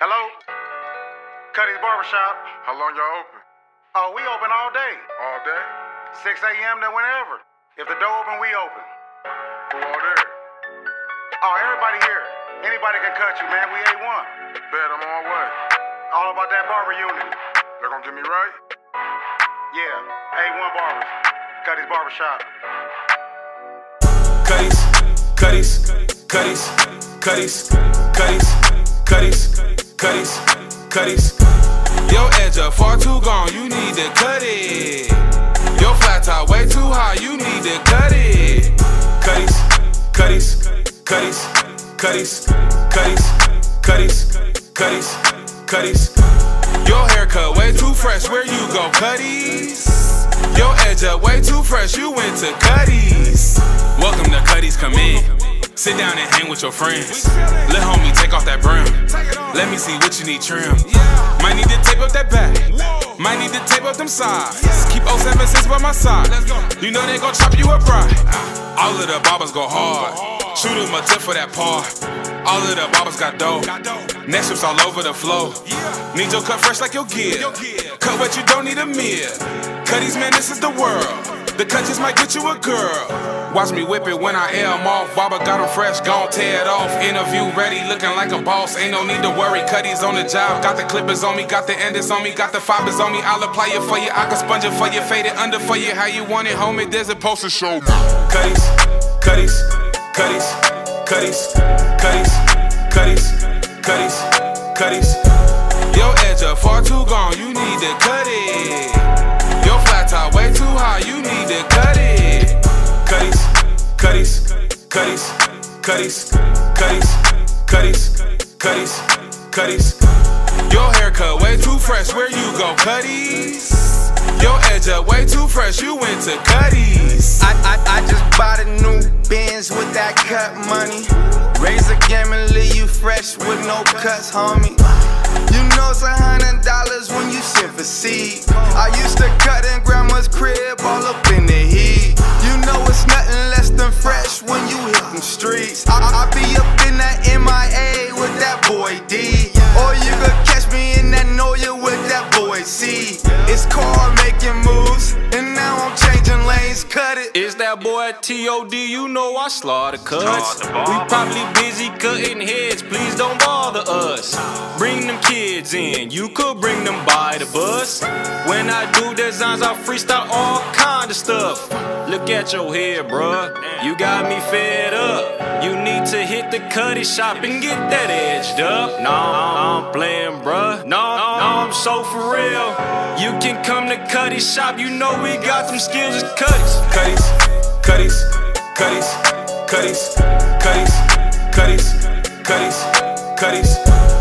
Hello? Cutties Barbershop. How long y'all open? Oh, we open all day. All day? 6 a.m. to whenever. If the door open, we open. Who all there? Oh, everybody here. Anybody can cut you, man. We A1. Bet I'm on way. All about that barber unity. They gonna get me right? Yeah, A1 Barbers. Cutties Barbershop. Cutties, Cutties, Cutties, Cutties, Cutties, Cutties, Cutties, Cutties. Your edge up far too gone, you need to cut it. Your flat top way too high, you need to cut it. Cutties, Cutties, Cutties, Cutties, Cutties, Cutties, Cutties, Cutties. Your haircut way too fresh, where you go, Cutties? Your edge up way too fresh, you went to Cutties. Welcome to Cutties, come in. Sit down and hang with your friends. Let homie take off that brim. Let me see what you need trim. Might need to tape up that back. Might need to tape up them sides. Keep 076 by my side. You know they gon' chop you up right. All of the bobbers go hard. Shoot 'em a tip for that par. All of the bobbers got dough. Next strips all over the flow. Need your cut fresh like your gear. Cut what you don't need a meal. Cutties, man, this is the world. The cut might get you a girl. Watch me whip it when I 'em off. Barber got 'em fresh, gon' tear it off. Interview ready, looking like a boss. Ain't no need to worry. Cutties on the job. Got the clippers on me, got the enders on me, got the fibers on me. I'll apply it for you. I can sponge it for you, fade it under for you. How you want it, homie? There's a poster show. Cutties, Cutties, Cutties, Cutties, Cutties, Cutties, Cutties, Cutties. Your edge up far too gone, you need to cut it. Your flat top way too high, you Cutties, Cutties, Cutties, Cutties, Cutties, Cutties, Cutties. Your haircut way too fresh, where you go, Cutties? Your edge up way too fresh, you went to Cutties. I, I, I just bought a new Benz with that cut money. Raise a game and leave you fresh with no cuts, homie. You know it's a hundred dollars when you sip for seed. I used to cut in grandma's crib all up in the heat. You know it's nothing less than fresh when you hit them streets. I, I be up in that MIA with that boy D. Or you could catch me in that Noya with that boy C. It's car making moves, and now I'm changing lanes, cut it. It's that boy T.O.D. You know I slaughter cuts. We probably busy cutting heads. Please don't bother us. Bring them kids in. You could bring them by the bus. When I do designs, I freestyle all kind of stuff. Look at your hair, bruh. You got me fed up. You need to hit the cutty shop and get that edged up. No, I'm playing, bruh. No, I'm so for real. You can come to cutty shop. You know we got some skills as cutties. Cuddies, Cutties, Cutties, Cutties, Cutties, Cutties, Cutties, Cutties.